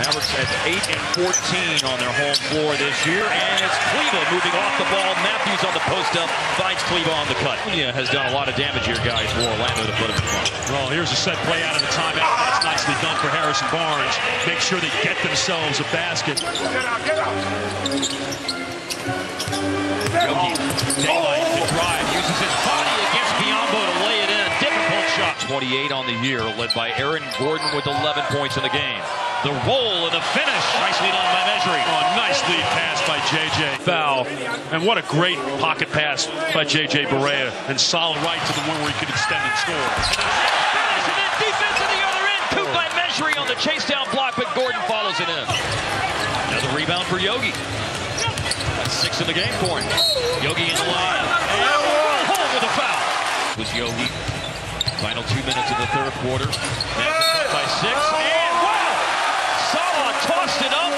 Mavericks at 8 and 14 on their home floor this year, and it's Kleber moving off the ball. Matthews on the post up, finds Kleber on the cut. Yeah, has done a lot of damage here, guys, for Orlando to put him in front. Well, here's a set play out of the timeout. That's nicely done for Harrison Barnes. Make sure they get themselves a basket. Get out, get out. Yogi, 28 on the year, led by Aaron Gordon with 11 points in the game. The roll and the finish. Nicely done by Mejri. Oh, nice lead pass by J.J. Foul. And what a great pocket pass by J.J. Barea. And solid right to the one where he could extend and score. Finish and then defense at the other end. Two by Mejri on the chase down block, but Gordon follows it in. Another rebound for Yogi. That's six in the game for him. Yogi in the line. And home with a foul. Was Yogi. Final two minutes of the third quarter. By six. And wow! Salah tossed it up.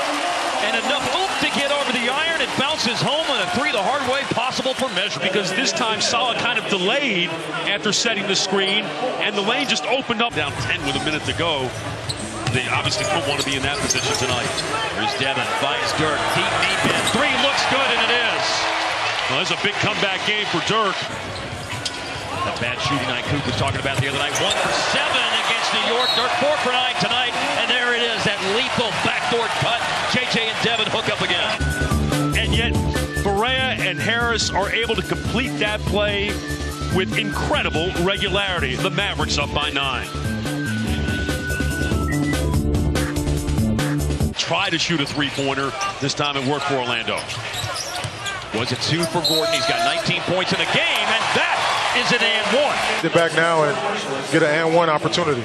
And enough oof to get over the iron. It bounces home on a three the hard way possible for Mejri. Because this time Salah kind of delayed after setting the screen, and the lane just opened up down 10 with a minute to go. They obviously don't want to be in that position tonight. Here's Devin. Finds Dirk. Deep deep in. Three looks good, and it is. Well, that's a big comeback game for Dirk. That bad shooting night Coop was talking about the other night. One for seven against New York. Dirk four for nine tonight. And there it is, that lethal backdoor cut. JJ and Devin hook up again. And yet, Barea and Harris are able to complete that play with incredible regularity. The Mavericks up by nine. Try to shoot a three-pointer. This time it worked for Orlando. Was it two for Gordon? He's got 19 points in the game, and that is an and one. Get back now and get an and one opportunity.